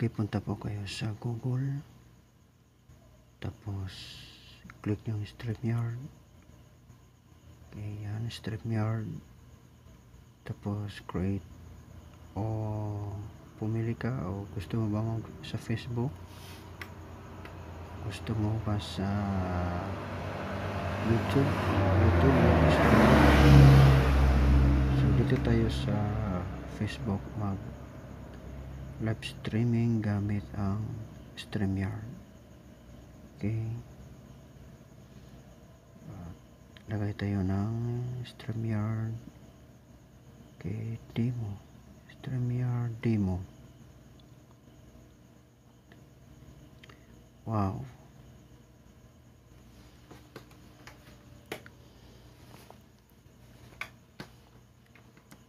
Okay, punta po kayo sa Google. Tapos, click yung StreamYard. Okay, yan, StreamYard. Tapos, create. O, pumili ka o gusto mo ba mag sa Facebook? Gusto mo ba sa YouTube? YouTube? So, dito tayo sa Facebook mag live streaming gamit ang StreamYard. Okay. At lagay tayo ng StreamYard. Okay, demo. StreamYard demo. Wow.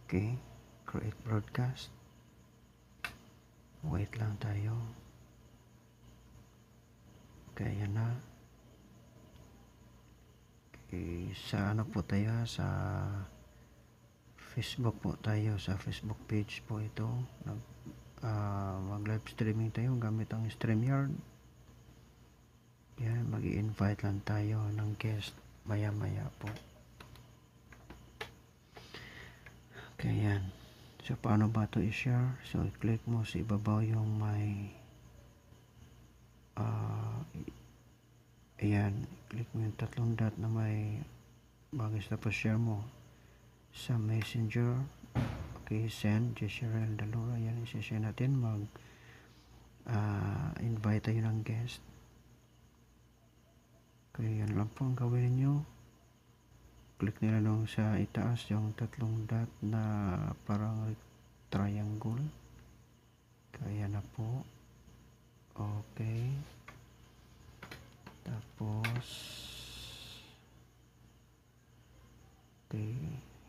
Okay, create broadcast. Wait lang tayo. Kaya na. Okay, sa ano po tayo sa Facebook po tayo sa Facebook page po ito. Nag ah, mag live streaming tayo gamit ang StreamYard. Yan, mag-i-invite lang tayo ng guest maya-maya po. Okay, yan. So, paano ba ito i-share? So, i-click mo sa ibabaw yung may ah ayan, click mo yung tatlong dot na may bagay tapos share mo. Sa messenger okay, send, Jeshurel Dalura yan, isi-share natin. Mag ah, invite tayo ng guest. Kaya yan lang po ang gawin niyo click nila nung sa itaas yung tatlong dot na parang triangle. Kaya na po. Okay. Tapos okay.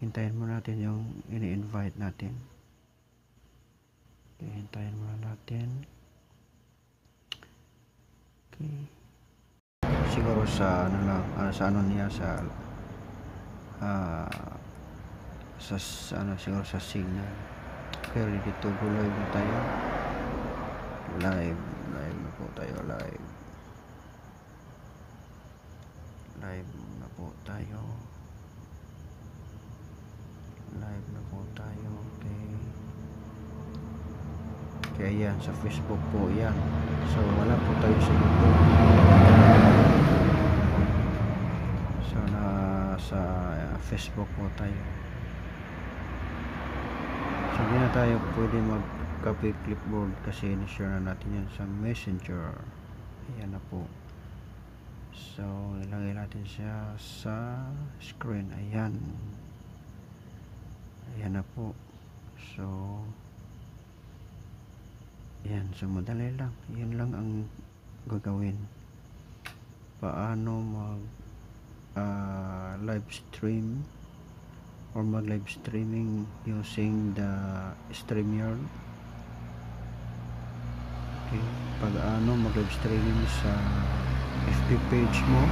Hintayin mo natin yung ini-invite natin. Okay hintayin muna natin. Okay. Siguro sa ano lang ah, sa ano niya sa ah, sa, ano siguro sa signal okay ready to go live na tayo. Live live na po tayo live. Live na po tayo. Live na po tayo okay. Kaya yan sa facebook po yan. So wala po tayo sa youtube so na sa uh, facebook po tayo. So na tayo pwede mag copy clipboard kasi ni-share na natin yan sa messenger. Ayan na po. So ilagay natin siya sa screen. Ayan. Ayan na po. So yan so madali lang. Yan lang ang gagawin. Paano mag uh, live stream or mag live streaming using the StreamYard. Okay pag ano mag live streaming sa FB page mo